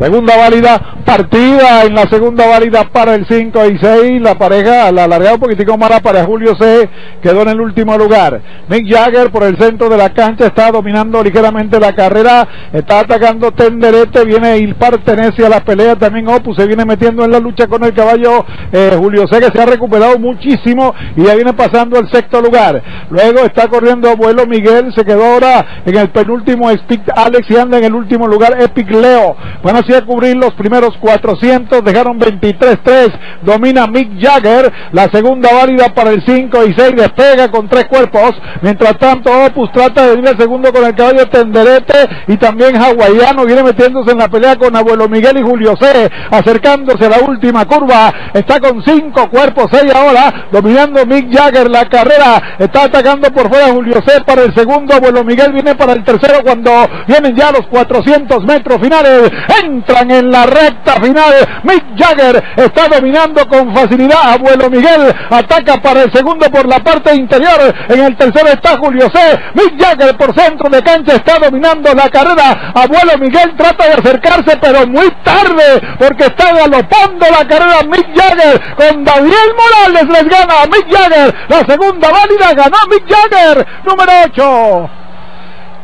Segunda válida partida en la segunda válida para el 5 y 6. La pareja la alargada un poquitico más para Julio C. Quedó en el último lugar. Mick Jagger por el centro de la cancha está dominando ligeramente la carrera. Está atacando Tenderete. Viene y pertenece a la pelea. También Opus se viene metiendo en la lucha con el caballo eh, Julio C. Que se ha recuperado muchísimo y ya viene pasando el sexto lugar. Luego está corriendo abuelo Miguel. Se quedó ahora en el penúltimo Speak Alex y anda en el último lugar Epic Leo. Bueno, a cubrir los primeros 400, dejaron 23-3, domina Mick Jagger, la segunda válida para el 5 y 6, despega con tres cuerpos, mientras tanto Opus trata de ir al segundo con el caballo Tenderete y también Hawaiano viene metiéndose en la pelea con Abuelo Miguel y Julio C, acercándose a la última curva, está con cinco cuerpos, 6 ahora, dominando Mick Jagger la carrera, está atacando por fuera Julio C para el segundo, Abuelo Miguel viene para el tercero cuando vienen ya los 400 metros finales, entran en la recta final. Mick Jagger está dominando con facilidad. Abuelo Miguel ataca para el segundo por la parte interior. En el tercero está Julio C. Mick Jagger por centro de cancha está dominando la carrera. Abuelo Miguel trata de acercarse, pero muy tarde porque está galopando la carrera. Mick Jagger con Daniel Morales les gana a Mick Jagger. La segunda válida ganó Mick Jagger, número 8.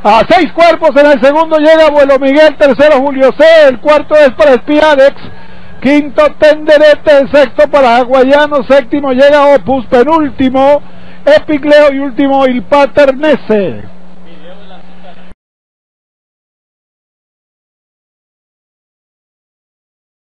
A seis cuerpos en el segundo llega Abuelo Miguel, tercero Julio C, el cuarto es para Espiadex, quinto Tenderete, el sexto para Aguayano, séptimo llega Opus, penúltimo Epic Leo y último Il Paternese.